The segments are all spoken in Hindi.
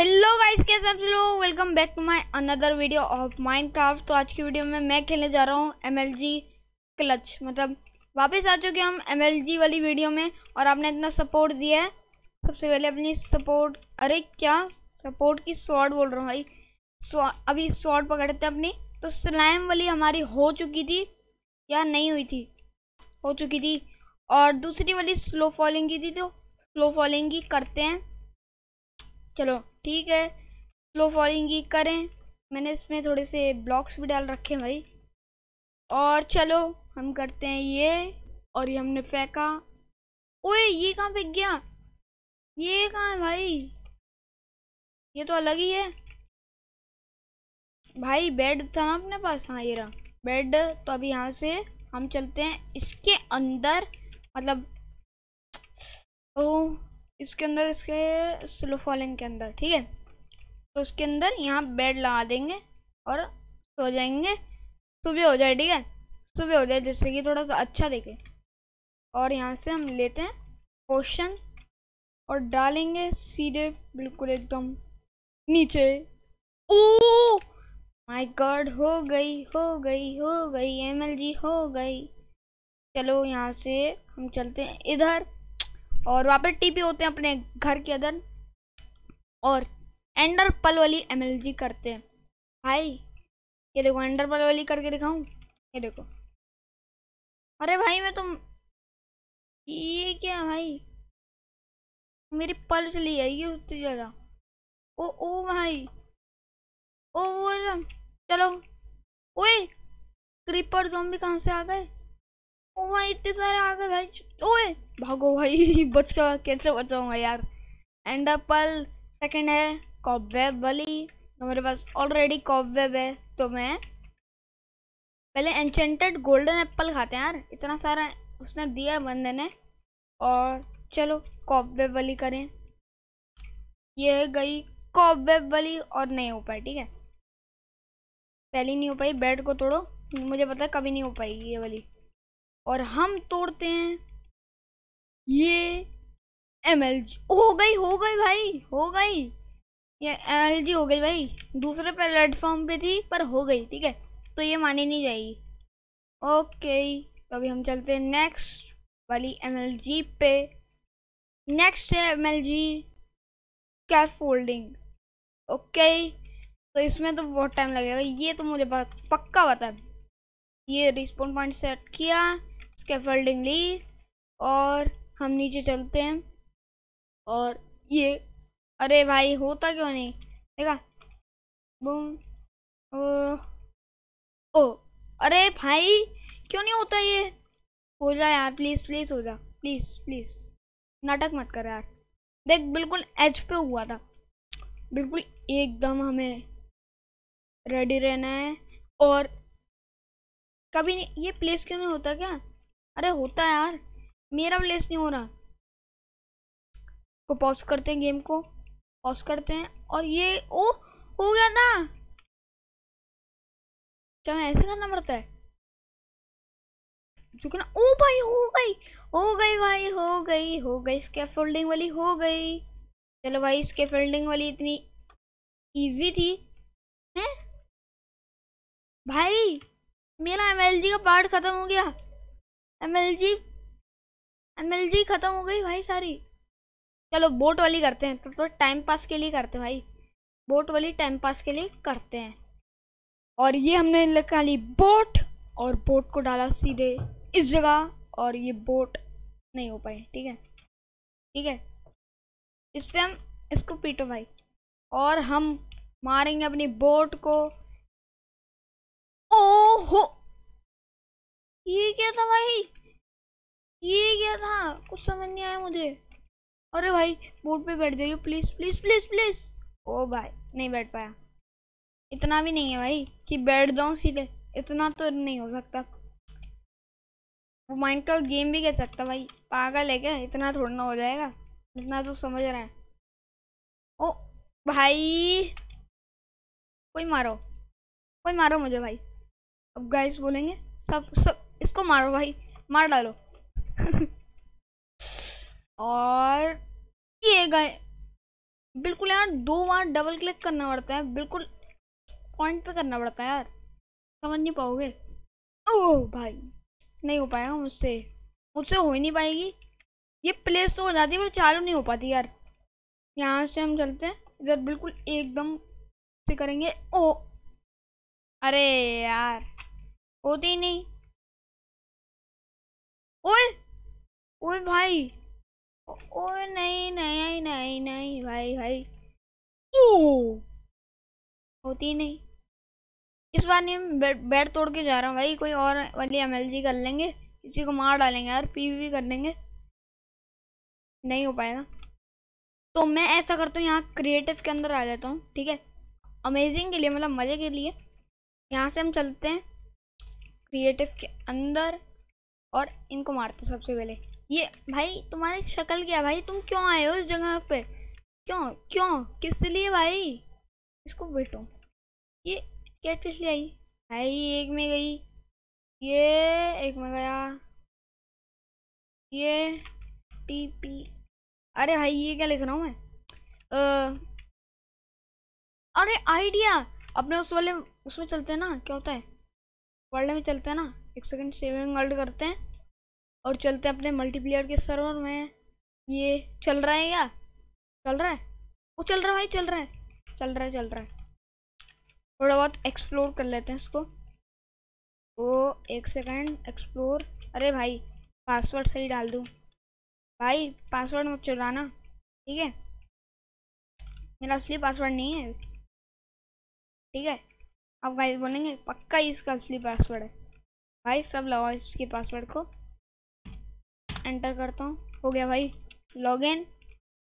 हेलो गाइस, कैसे आप लोग? Welcome back to my another video of Minecraft तो आज की वीडियो में मैं खेलने जा रहा हूँ एमएलजी क्लच मतलब वापस आ चुके हम एमएलजी वाली वीडियो में और आपने इतना सपोर्ट दिया है। सबसे पहले अपनी सपोर्ट अरे क्या? सपोर्ट की स्वॉर्ड बोल रहा हूँ भाई। अभी स्वॉर्ड पकड़ते हैं अपनी। तो स्लाइम वाली हमारी हो चुकी थी या नहीं हुई थी? हो चुकी थी। और दूसरी वाली स्लो फॉलिंग की थी तो स्लो फॉलिंग की करते हैं। चलो। ठीक है स्लो फॉलिंग ही करें। मैंने इसमें थोड़े से ब्लॉक्स भी डाल रखे हैं भाई। और चलो, हम करते हैं ये, और ये हमने फेंका। ओए, ये कहाँ फेंक गया? ये कहाँ है भाई? ये तो अलग ही है। भाई बेड था ना अपने पास? हाँ ये रहा। बेड तो अभी यहाँ से हम चलते हैं। इसके अंदर मतलब ओ इसके अंदर इसके स्लो फॉलिंग के अंदर, ठीक है? तो उसके अंदर यहाँ बेड लगा देंगे और सो जाएँगे। सुबह हो जाए, ठीक है? सुबह हो जाए, जिससे कि थोड़ा सा अच्छा दिखे। और यहाँ से हम लेते हैं पोशन और डालेंगे सीधे, बिल्कुल एकदम नीचे। ओ माय गॉड हो गई हो गई हो गई एमएलजी हो गई। चलो यहाँ से हम चलते हैं। इधर और वहाँ पर टीपी होते हैं अपने घर के अंदर। और एंडर पल वाली एमएलजी करते हैं। भाई, ये देखो एंडर पल वाली करके दिखाऊँ? ये देखो। अरे भाई, मैं तुम ये क्या भाई? मेरी पल चली जाएगी उतनी ज़्यादा। ओ ओ भाई, ओ, वो चलो। ओए क्रीपर जोम्बी कहाँ से आ गए? ओ भाई इतने सारे आ गए भाई। ओए, भागो भाई, बच का कैसे बचाऊँगा यार। एंड एप्पल सेकंड है कॉबवेब वाली। तो मेरे पास ऑलरेडी कॉबवेब है तो मैं पहले एंचेंटेड गोल्डन एप्पल खाते हैं यार। इतना सारा उसने दिया बंदे ने। और चलो कॉबवेब वाली करें। ये गई कॉबवेब वाली और नहीं हो पाई, ठीक है? पहली नहीं हो पाई बेड को तोड़ो। मुझे पता है कभी नहीं हो पाई ये वाली। और हम तोड़ते हैं। ये एम एल जी हो गई हो गई भाई, हो गई। ये एम एल जी हो गई भाई। दूसरे प्लेटफॉर्म पे थी, पर हो गई, ठीक है? तो ये मानी नहीं जाएगी। ओके तो अभी हम चलते हैं नेक्स्ट वाली एम एल जी पे। नेक्स्ट है M L G scaffolding okay तो इसमें तो बहुत टाइम लगेगा। ये तो मुझे पक्का बता ये रिस्पॉन्ड पॉइंट सेट किया। स्कैफोल्डिंग ली और हम नीचे चलते हैं। और ये, अरे भाई, होता क्यों नहीं? देखा? बूम ओ ओ अरे भाई, क्यों नहीं होता ये? हो जाए यार प्लीज़ प्लीज़ हो जा। प्लीज़ प्लीज़ नाटक मत कर यार। देख, बिल्कुल एज पे हुआ था। बिल्कुल एकदम हमें रेडी रहना है। और कभी नहीं, ये प्लेस क्यों नहीं होता क्या? अरे होता है यार। मेरा प्लेस नहीं हो रहा। को पॉज करते हैं गेम को। पॉज करते हैं। और ये, ओ, हो गया ना। क्या मैं ऐसे करना पड़ता है? ओ भाई, हो गई। हो गई भाई, हो गई हो गई। स्कैफोल्डिंग वाली हो गई। चलो भाई स्कैफोल्डिंग वाली इतनी इजी थी। हैं? भाई, मेरा एमएलजी का पार्ट खत्म हो गया। M L G M L G ख़त्म हो गई भाई सारी। चलो बोट वाली करते हैं तो, तो टाइम पास के लिए करते हैं भाई। बोट वाली टाइम पास के लिए करते हैं। और ये हमने निकाली बोट और बोट को डाला सीधे इस जगह और ये बोट नहीं हो पाए ठीक है? ठीक है? इस पर हम इसको पीटो भाई। और हम मारेंगे अपनी बोट को। ओहो! ये क्या था भाई? ये क्या था? कुछ समझ नहीं आया मुझे। अरे भाई, बोर्ड पे बैठ जाइए प्लीज़ प्लीज़ प्लीज़ प्लीज़ ओ भाई, नहीं बैठ पाया। इतना भी नहीं है भाई, कि बैठ जाऊँ सीधे। इतना तो नहीं हो सकता। वो माइंड का गेम भी कह सकता भाई। पागल है क्या? इतना थोड़ा ना हो जाएगा। इतना तो समझ रहा है। ओ भाई, कोई मारो। कोई मारो मुझे भाई। अब गाइस बोलेंगे, सब सब, इसको मारो भाई। मार डालो। और ये गए। बिल्कुल यार, दो बार डबल क्लिक करना पड़ता है। बिल्कुल पॉइंट पे करना पड़ता है यार। समझ नहीं पाओगे? ओह भाई, नहीं हो पाएगा मुझसे। मुझसे हो ही नहीं पाएगी। ये प्लेस तो हो जाती है, पर चालू नहीं हो पाती यार। यहाँ से हम चलते हैं। इधर बिल्कुल एकदम से करेंगे। ओ, अरे यार, होती ही नहीं। ओए! ओए भाई, ओए नहीं नहीं नहीं नहीं, भाई भाई। ओ, होती नहीं। इस बार नहीं बेड तोड़ के जा रहा हूँ भाई, कोई और वाली एमएलजी कर लेंगे, किसी को मार डालेंगे यार पीवी कर लेंगे। नहीं हो पाएगा। तो मैं ऐसा करता हूँ, यहाँ क्रिएटिव के अंदर आ जाता हूँ, ठीक है? अमेजिंग के लिए मतलब मज़े के लिए। यहाँ से हम चलते हैं क्रिएटिव के अंदर, और इनको मारते सबसे पहले। ये भाई तुम्हारी शक्ल क्या भाई? तुम क्यों आए हो इस जगह पे? क्यों? क्यों? किस लिए भाई? इसको बैठो ये क्या किस लिए आई। भाई एक में गई। ये एक में गया। ये टी पी अरे भाई ये क्या लिख रहा हूँ मैं? आ, अरे आइडिया अपने उस वाले उसमें चलते हैं ना? क्या होता है? वर्ल्ड में चलते हैं ना? एक सेकंड सेविंग वर्ल्ड करते हैं। और चलते हैं अपने मल्टीप्लेयर के सर्वर में। ये चल रहा है क्या? चल रहा है? वो चल रहा है भाई, चल रहा है। चल रहा है, चल रहा है। थोड़ा बहुत एक्सप्लोर कर लेते हैं इसको। वो एक सेकंड एक्सप्लोर अरे भाई पासवर्ड सही डाल दूँ। भाई पासवर्ड मत चुराना, ठीक है? मेरा असली पासवर्ड नहीं है। ठीक है? अब भाई बोलेंगे, पक्का इसका असली पासवर्ड है। भाई, सब लगाओ इसके पासवर्ड को। एंटर करता हूँ। हो गया भाई। लॉगिन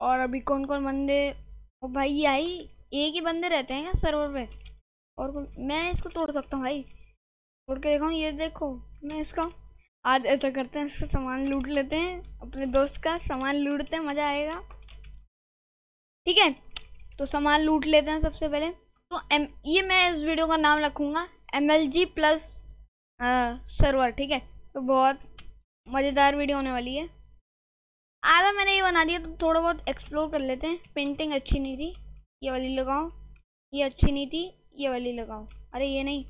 और अभी कौन कौन बंदे, ओ भाई आई, एक ही बंदे रहते हैं क्या सर्वर पे। और मैं इसको तोड़ सकता हूँ भाई। तोड़ के देखा, ये देखो, मैं इसका, आज ऐसा करते हैं, इसका सामान लूट लेते हैं, अपने दोस्त का सामान लूटते हैं, मज़ा आएगा। ठीक है तो सामान लूट लेते हैं सबसे पहले। तो एम, ये मैं इस वीडियो का नाम रखूँगा M L G plus server ठीक है? तो बहुत मज़ेदार वीडियो होने वाली है। आधा मैंने ये बना दिया तो थोड़ा बहुत एक्सप्लोर कर लेते हैं। पेंटिंग अच्छी नहीं थी, ये वाली लगाओ, ये अच्छी नहीं थी, ये वाली लगाओ। अरे ये नहीं,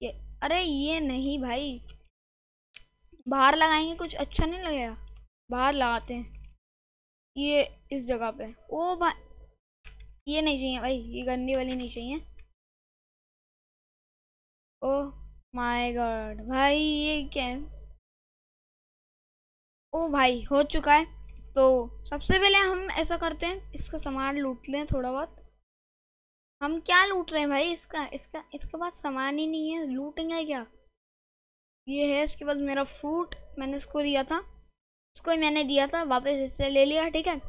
ये, अरे ये नहीं भाई। बाहर लगाएँगे कुछ अच्छा नहीं लगेगा, बाहर लगाते हैं। ये इस जगह पे, ओ भाई ये नहीं चाहिए भाई, ये गंदी वाली नहीं चाहिए। ओह माय गॉड भाई ये क्या है? ओ भाई, हो चुका है। तो सबसे पहले हम ऐसा करते हैं, इसका सामान लूट लें थोड़ा बहुत। हम क्या लूट रहे हैं भाई? इसका इसका, इसके पास सामान ही नहीं है। लूटेंगे क्या? ये है, इसके बाद मेरा फ्रूट, मैंने इसको दिया था। इसको ही मैंने दिया था, वापस इससे ले लिया, ठीक है?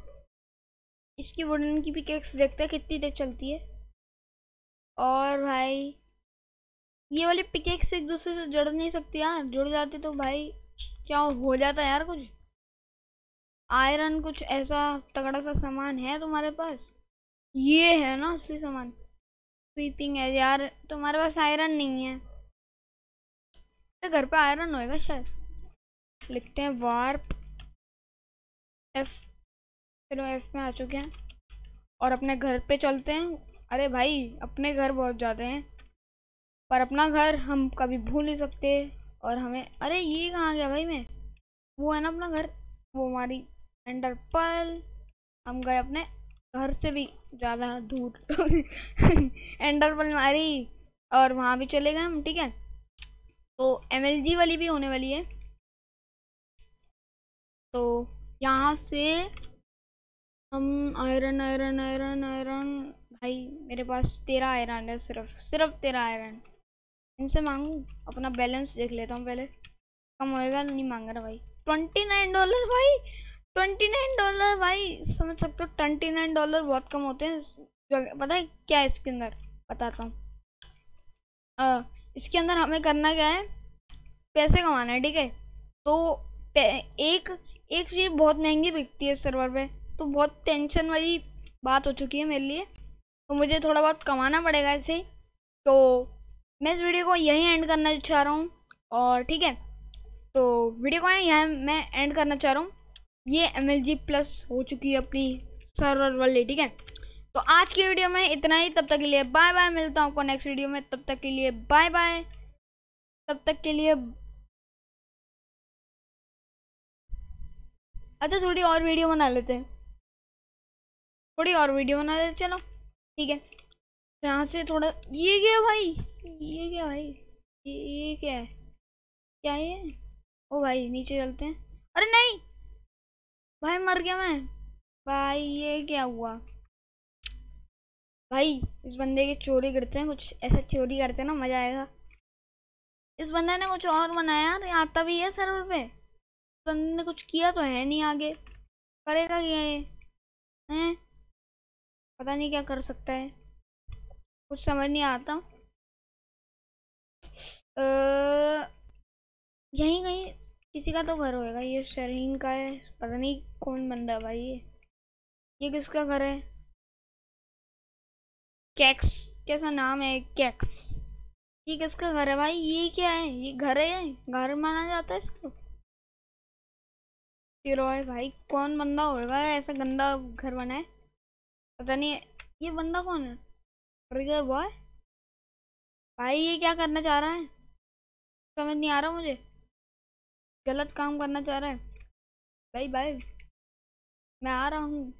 इसकी वुडन की पिकेक्स देखते हैं, कितनी देर चलती है। और भाई, ये वाली पिकेक्स एक दूसरे से जुड़ नहीं सकती यार। जुड़ जाती तो भाई, क्या हो जाता यार कुछ? आयरन कुछ ऐसा तगड़ा सा सामान है तुम्हारे पास? ये है ना असली सामान। स्वीपिंग है यार, तुम्हारे पास आयरन नहीं है। तो घर पे आयरन होएगा शायद। लिखते हैं वार्प एफ़ चलो एफ़ में आ चुके हैं। और अपने घर पे चलते हैं। अरे भाई, अपने घर बहुत जाते हैं। पर अपना घर हम कभी भूल नहीं सकते। और हमें, अरे ये कहाँ गया भाई मैं? वो है ना अपना घर। वो हमारी एंडर पल हम गए अपने घर से भी ज़्यादा दूर। एंडर पल मारी और वहाँ भी चले गए हम, ठीक है? तो एमएलजी वाली भी होने वाली है। तो यहाँ से हम आयरन आयरन आयरन आयरन भाई, मेरे पास तेरह आयरन है, सिर्फ़ सिर्फ़ तेरह आयरन इनसे मांगू, अपना बैलेंस देख लेता हूँ पहले। कम होएगा, नहीं मांग रहा भाई। ट्वेंटी नाइन डॉलर भाई? ट्वेंटी नाइन डॉलर भाई, समझ सकते हो, ट्वेंटी नाइन डॉलर बहुत कम होते हैं। पता है क्या है इसके अंदर? बताता हूँ। इसके अंदर हमें करना क्या है? पैसे कमाना है, ठीक है? तो एक एक चीज़ बहुत महँगी बिकती है सर्वर पे तो बहुत टेंशन वाली बात हो चुकी है मेरे लिए। तो मुझे थोड़ा बहुत कमाना पड़ेगा ऐसे तो मैं इस वीडियो को यहीं एंड करना चाह रहा हूँ, और ठीक है? तो वीडियो को यहाँ मैं एंड करना चाह रहा हूँ। ये एमएलजी प्लस हो चुकी है अपनी सर्वर वाली ठीक है? तो आज की वीडियो में इतना ही। तब तक के लिए बाय बाय मिलता हूँ आपको नेक्स्ट वीडियो में। तब तक के लिए बाय बाय तब तक के लिए अच्छा थोड़ी और वीडियो बना लेते हैं। थोड़ी और वीडियो बना लेते चलो ठीक है। यहाँ से थोड़ा ये क्या भाई? ये क्या भाई? ये, ये क्या है? क्या ये? ओ भाई नीचे चलते हैं। अरे नहीं! भाई मर गया मैं। भाई, ये क्या हुआ? भाई, इस बंदे की चोरी करते हैं, कुछ ऐसा चोरी करते हैं ना, मज़ा आएगा। इस बंदे ने कुछ और बनाया यार आता भी है सर्वर पे। बंदे ने कुछ किया तो है नहीं आगे। करेगा क्या ये? हैं? पता नहीं क्या कर सकता है। कुछ समझ नहीं आता। यहीं कहीं किसी का तो घर होएगा, ये शरीन का है, पता नहीं कौन बंदा भाई ये। ये किसका घर है? कैक्स, कैसा नाम है कैक्स? ये किसका घर है भाई? ये क्या है? ये घर है घर माना जाता है इसको? है भाई, कौन बंदा होगा ऐसा गंदा घर बना है? पता नहीं, ये बंदा कौन है? बॉय भाई ये क्या करना चाह रहा है? समझ नहीं आ रहा मुझे। गलत काम करना चाह रहा है। भाई भाई मैं आ रहा हूँ।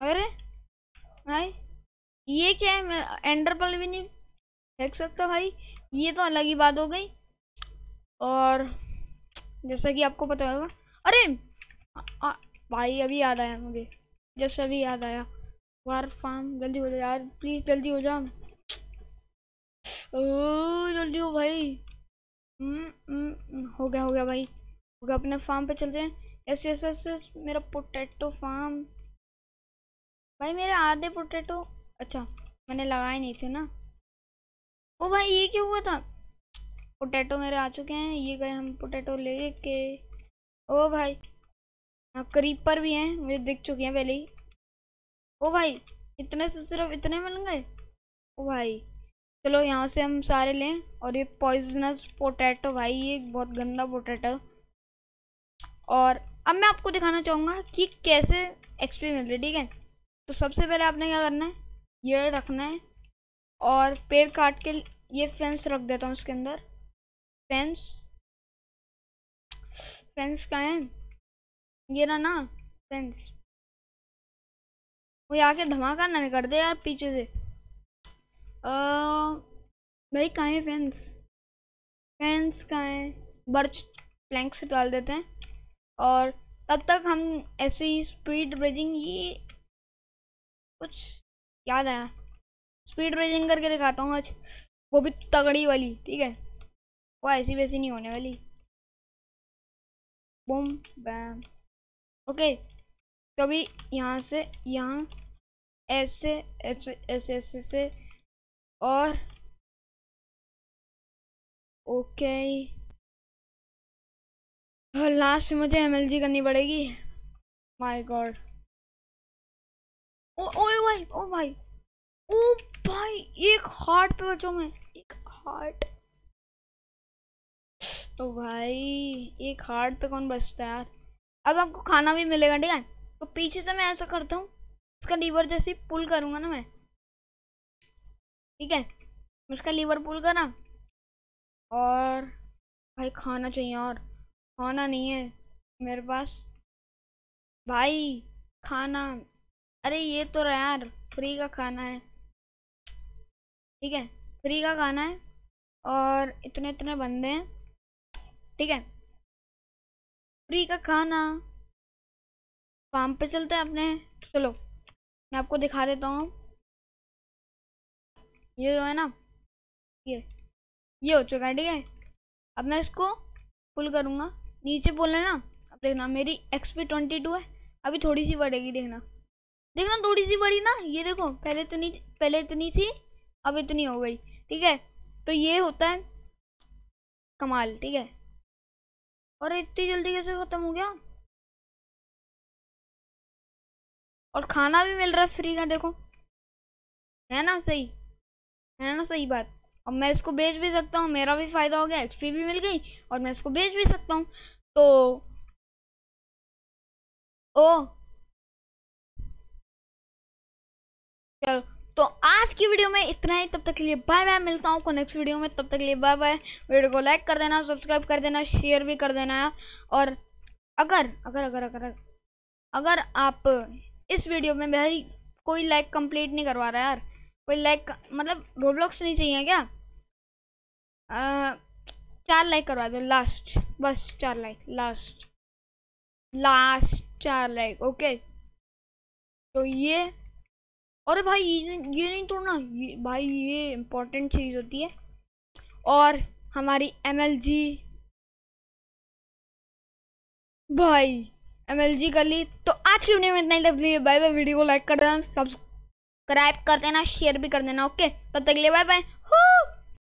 अरे भाई ये क्या है? मैं एंडर पल भी नहीं फेंक सकता भाई। ये तो अलग ही बात हो गई। और जैसा कि आपको पता होगा। अरे आ, भाई अभी याद आया मुझे। जैसे अभी याद आया। वार फार्म जल्दी हो जाए। यार प्लीज़ जल्दी हो जाओ। जल्दी हो भाई। हम्म, हम्म, हो गया हो गया भाई। हो गया अपने फार्म पे चल रहे हैं। ऐसे ऐसे ऐसे मेरा पोटैटो फार्म भाई मेरे आधे पोटैटो अच्छा मैंने लगाए नहीं थे ना। ओ भाई ये क्यों हुआ था? पोटैटो मेरे आ चुके हैं। ये गए हम पोटैटो ले के ओ भाई क्रीपर भी हैं। मुझे दिख चुके हैं पहले ही। ओ भाई इतने से सिर्फ़ इतने मिल गए? ओ भाई चलो यहाँ से हम सारे लें और ये पॉइजनस पोटैटो भाई, ये बहुत गंदा पोटैटो और अब मैं आपको दिखाना चाहूँगा कि कैसे एक्सपी मिल रही ठीक है? तो सबसे पहले आपने क्या करना है? ये रखना है और पेड़ काट के ये फेंस रख देता हूँ उसके अंदर। फेंस फेंस का है? ये ना ना फेंस वो आके धमाका ना कर दे यार पीछे से। भाई कहाँ है फैंस फैंस कहाँ हैं। बर्च प्लैंक से डाल देते हैं। और तब तक हम ऐसे ही स्पीड ब्रेजिंग ये कुछ याद आया स्पीड ब्रेजिंग करके दिखाता हूँ आज। वो भी तगड़ी वाली, ठीक है? वो ऐसी वैसी नहीं होने वाली। बूम बैम ओके तो अभी यहाँ से, यहाँ ऐसे ऐसे ऐसे ऐसे और ओके। लास्ट में मुझे एमएलजी करनी पड़ेगी। माय गॉड ओ ओ भाई ओ भाई। ओ, भाई, एक हार्ट पे बचो मैं। एक हार्ट तो भाई, एक हार्ट पे कौन बचता है यार? अब आपको खाना भी मिलेगा, ठीक है? तो पीछे से मैं ऐसा करता हूँ, इसका लीवर जैसे पुल करूँगा ना मैं ठीक है? उसका लीवर पुल ना और भाई खाना चाहिए और। खाना नहीं है। मेरे पास। भाई, खाना। अरे ये तो रहा यार फ्री का खाना है। ठीक है? फ्री का खाना है। और इतने इतने बंदे हैं। ठीक है? फ्री का खाना। फार्म पे चलते हैं अपने। चलो, मैं आपको दिखा देता हूँ। ये जो है ना, ये ये हो चुका है, ठीक है? अब मैं इसको पुल करूँगा। नीचे बोलना ना, अब देखना, मेरी एक्स पी ट्वेंटी टू है। अभी थोड़ी सी बढ़ेगी, देखना। देखना थोड़ी सी बढ़ी ना, ये देखो, पहले इतनी पहले इतनी थी, अब इतनी हो गई, ठीक है? तो ये होता है कमाल, ठीक है? और इतनी जल्दी कैसे ख़त्म हो गया? और खाना भी मिल रहा है फ्री का, देखो। है ना, सही? है ना, सही बात। अब मैं इसको बेच भी सकता हूँ, मेरा भी फ़ायदा हो गया एक्सपी भी मिल गई और मैं इसको बेच भी सकता हूँ। तो ओ। चलो तो आज की वीडियो में इतना ही। तब तक के लिए बाय बाय, मिलता हूँ नेक्स्ट वीडियो में। तब तक के लिए बाय बाय। वीडियो को लाइक कर देना सब्सक्राइब कर देना शेयर भी कर देना। और अगर अगर अगर अगर अगर आप इस वीडियो में भाई कोई लाइक कंप्लीट नहीं करवा रहा यार कोई लाइक मतलब रोब्लॉक्स नहीं चाहिए क्या? आ, चार लाइक करवा दो लास्ट बस चार लाइक लास्ट लास्ट चार लाइक ओके तो ये और भाई ये ये नहीं तोड़ना। भाई ये इम्पोर्टेंट चीज़ होती है। और हमारी एमएलजी भाई एमएलजी कर ली। तो आज की वीडियो में इतना ही। बाय बाय वीडियो को लाइक कर देना सब्सक्राइब कर देना शेयर भी कर देना ओके तब तक के लिए बाय बाय